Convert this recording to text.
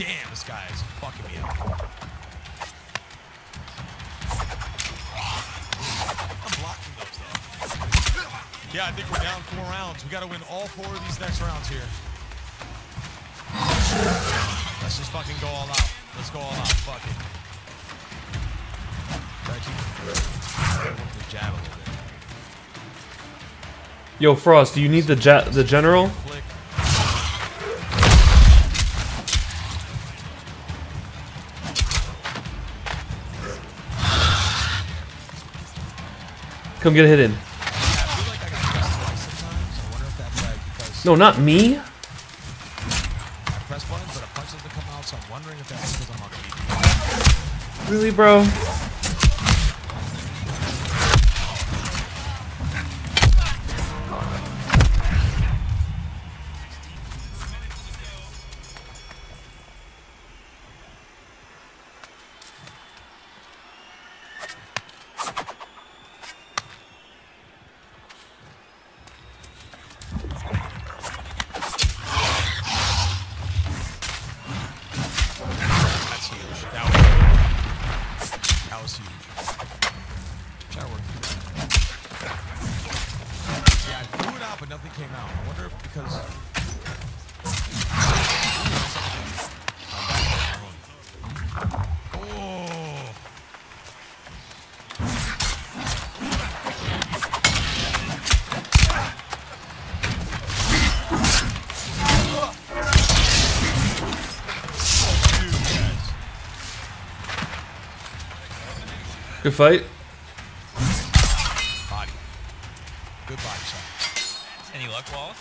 Damn, this guy is fucking me up. I'm blocking those though. Yeah, I think we're down four rounds. We got to win all four of these next rounds here. Let's just fucking go all out. Let's go all out. Fuck it. Yo, Frost, do you need the the general? Come get a hit in. Yeah, I feel like I that was huge. Try work. Yeah, I threw it out, but nothing came out. I wonder if because. Good fight. Body. Good body shot. Any luck, Wallace?